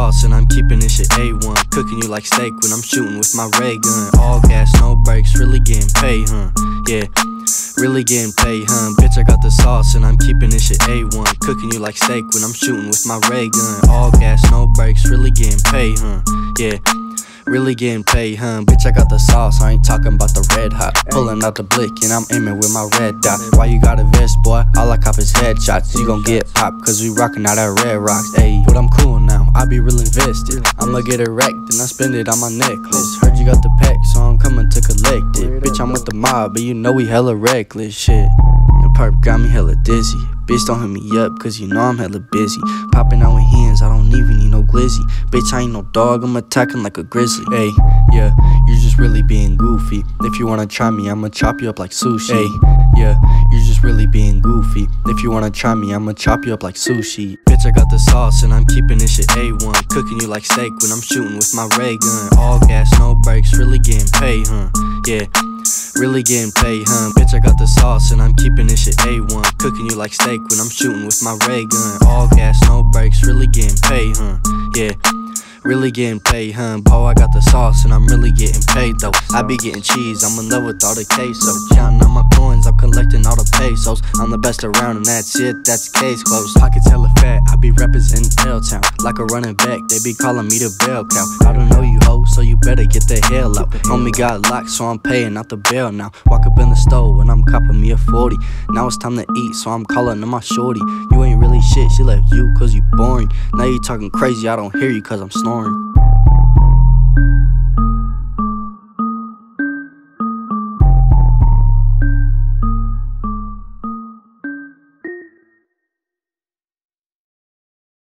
sauce and I'm keeping this shit A1. Cooking you like steak when I'm shooting with my ray gun. All gas, no brakes, really getting paid, huh? Yeah. Really getting paid, huh? Bitch, I got the sauce and I'm keeping this shit A1. Cooking you like steak when I'm shooting with my ray gun. All gas, no brakes, really getting paid, huh? Yeah. Really getting paid, huh? Bitch, I got the sauce, I ain't talking about the red hot. Pulling out the blick and I'm aiming with my red dot. Why you got a vest, boy? All I cop is headshots. You gon' get popped, cause we rockin' out that red rocks. Ayy, but I'm cool now, I be real invested. I'ma get it wrecked and I spend it on my necklace. Heard you got the pack, so I'm coming to collect it. Bitch, I'm with the mob, but you know we hella reckless, shit. The Perc got me hella dizzy. Bitch, don't hit me up, cause you know I'm hella busy. Popping out with hands, I don't even need no glizzy. Bitch, I ain't no dog, I'm attacking like a grizzly. Hey, yeah, you're just really being goofy. If you wanna try me, I'ma chop you up like sushi. Hey, yeah, really being goofy. If you wanna try me, I'ma chop you up like sushi. Bitch, I got the sauce and I'm keeping this shit A1. Cooking you like steak when I'm shooting with my ray gun. All gas, no brakes, really getting paid, huh? Yeah. Really getting paid, huh? Bitch, I got the sauce and I'm keeping this shit A1. Cooking you like steak when I'm shooting with my ray gun. All gas, no brakes, really getting paid, huh? Yeah. Really getting paid, huh? Oh, I got the sauce and I'm really getting paid though. I be getting cheese, I'm in love with all the queso. Counting all my coins, I'm collecting all the pesos. I'm the best around and that's it, that's case closed. Pockets hella fat, I be representing L Town. Like a running back, they be calling me the bell cow. I don't know you ho, so you better get the hell out. Homie got locked, so I'm paying out the bill now. Walk up in the store and I'm copping me a 40. Now it's time to eat, so I'm calling to my shorty. You ain't really shit, she left you cause you boring. Now you talking crazy, I don't hear you cause I'm snoring. norte.